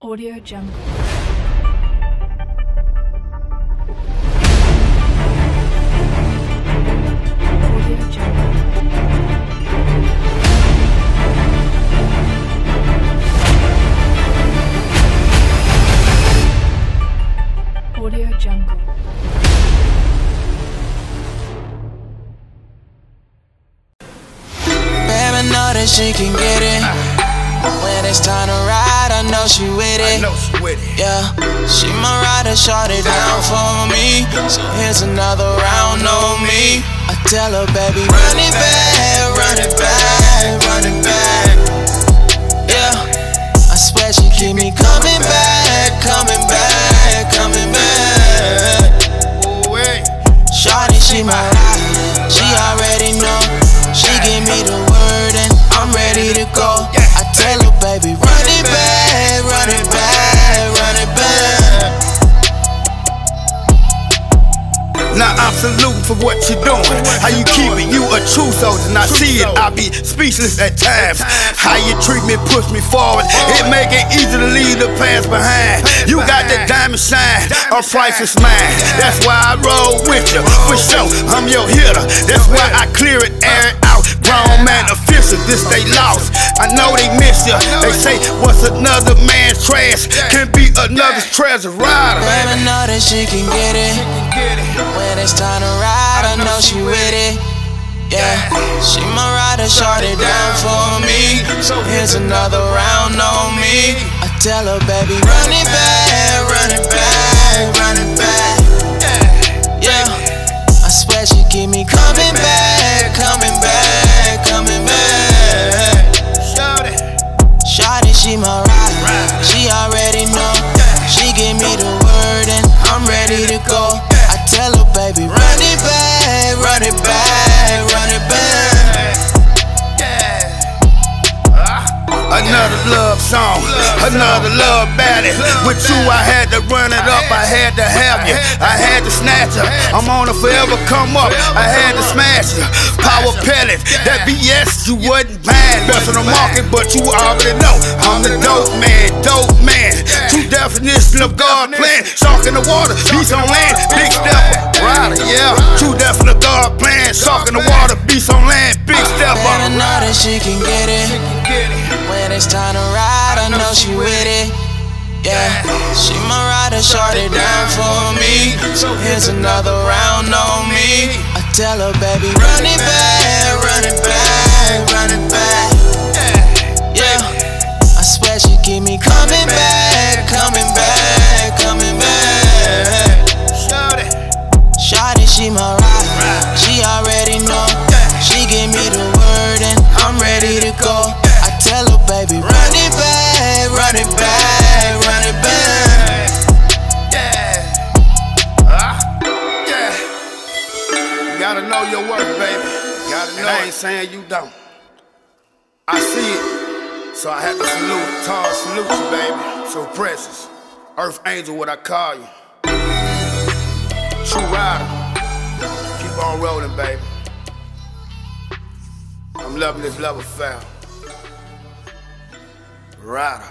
Audio Jungle. Audio Jungle. Baby know that she can get it. When it's time to ride, I know she with I it. know she with it. Yeah, she my rider, shot it down for me. So here's another round on me. I tell her, baby, run it back, run it back, run it back. Yeah, I swear she keep me coming back, coming back, coming back. Shawty, she my for what you're doing. How you keep it, you a true soldier. And I see it, I be speechless at times. How you treat me, push me forward. It make it easy to leave the past behind. You got that diamond shine, a priceless mine. That's why I roll with you. For sure, I'm your hitter. That's why I clear it, air it out. Grown man official, this they lost. I know they miss you. They say, what's another man's trash? Can be another's treasure rider. Baby, know that she can get it. When it's time to ride, I know she with it. Yeah, she my rider, short it down for me. So here's another round on me. I tell her, baby, run it back, run it back, run it back. Yeah, I swear she back, run it back, it. Another love song, another love battle. With you, I had to run it up, I had to have you, I had to snatch her. I'm on a forever come up, I had to smash you. Power pellet, that BS you wasn't buying. Best on the market, but you already know I'm the dope man, dope man. True definition of God plan. Shark in the water, beast on land, big stepper. Rider, yeah. True definition of God plan. Shark in the water, beast on land, big stepper. Better know that she can get it. When it's time to ride, I know she with it. Yeah, she my rider, short it down for me. So here's another round on me. I tell her, baby, run it back, run it back, run it back. Yeah, I swear she keep me coming back, know your worth, baby. You gotta know. And I ain't saying you don't. I see it. So I had to salute, tall salute you, baby. So precious. Earth angel, what I call you. True rider. Keep on rolling, baby. I'm loving this love affair. Rider.